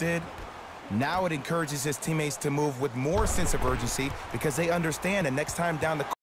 did? Now it encourages his teammates to move with more sense of urgency because they understand the next time down the court.